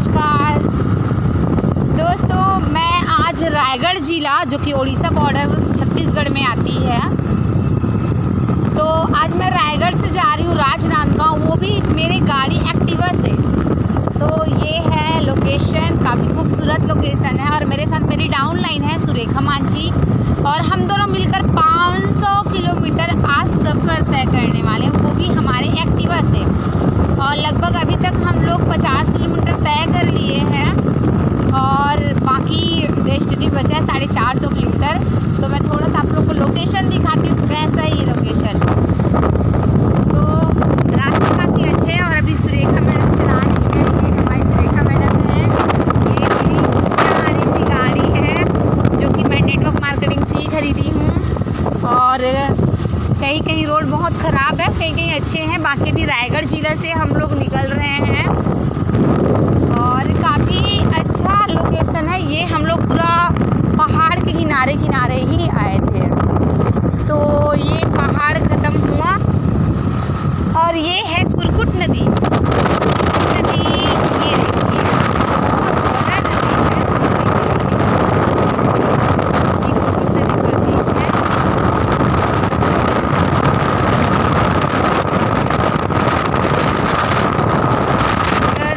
नमस्कार। दोस्तों, मैं आज रायगढ़ ज़िला, जो कि उड़ीसा बॉर्डर छत्तीसगढ़ में आती है। तो आज मैं रायगढ़ से जा रही हूँ राजनांदगांव वो भी मेरे गाड़ी एक्टिवा से। तो ये है लोकेशन काफ़ी खूबसूरत लोकेशन है और मेरे साथ मेरी डाउन लाइन है सुरेखा मांझी। और हम दोनों मिलकर 500 किलोमीटर आज सफ़र तय करने वाले हैं। वो भी हमारे लगभग अभी तक हम लोग 50 किलोमीटर तय कर लिए हैं और बाकी डेस्टिनी बचा है साढ़े चार सौ किलोमीटर। तो मैं थोड़ा सा आप लोग को लोकेशन दिखाती हूँ, कैसा है ये लोकेशन तो रास्ते काफ़ी अच्छे हैं और अभी सुरेखा मैडम चला रही है ये हमारी सुरेखा मैडम है ये मेरी प्यारी सी गाड़ी है जो कि मैं नेटवर्क मार्केटिंग से ही खरीदी हूँ और कहीं कहीं रोड बहुत ख़राब है कहीं कहीं अच्छे हैं, बाकी भी रायगढ़ ज़िला से हम लोग निकल रहे हैं। और काफ़ी अच्छा लोकेशन है, ये हम लोग पूरा पहाड़ के किनारे किनारे ही आए थे। तो ये पहाड़ ख़त्म हुआ। और ये है कुरकुट नदी कुरकुट नदी ये देखिए बहुत बड़ा नदी है ये कुरकुट नदी पड़ती है अगर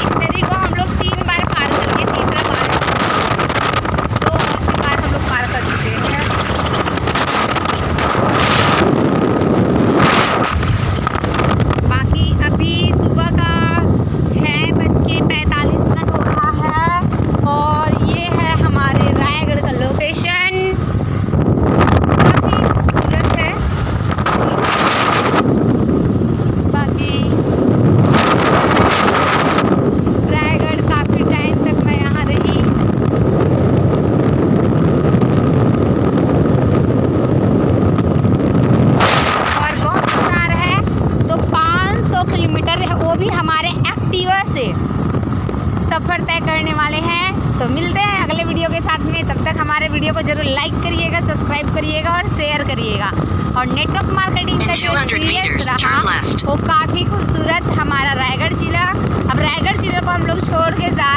इस नदी को हम लोग तीन बार पार कर लिए तीसरा बार है दो बार हम लोग पार कर चुके हैं बाकी अभी सुबह का छः बज के पैंतालीस मिनट हो रहा है और ये है हमारे रायगढ़ का लोकेशन काफ़ी खूबसूरत है बाकी रायगढ़ काफ़ी टाइम तक मैं यहाँ रही और बहुत मज़ा आ रहा है तो 500 किलोमीटर है वो भी हमारे एक्टिवा से सफ़र तय करने वाले हैं। तो मिलते हैं अगले वीडियो के साथ में। तब तक हमारे वीडियो को ज़रूर लाइक करिएगा सब्सक्राइब करिएगा और शेयर करिएगा। और नेटवर्क मार्केटिंग का जो एक्सपीरियंस रहा वो काफ़ी खूबसूरत हमारा रायगढ़ ज़िला। अब रायगढ़ ज़िले को हम लोग छोड़ के जा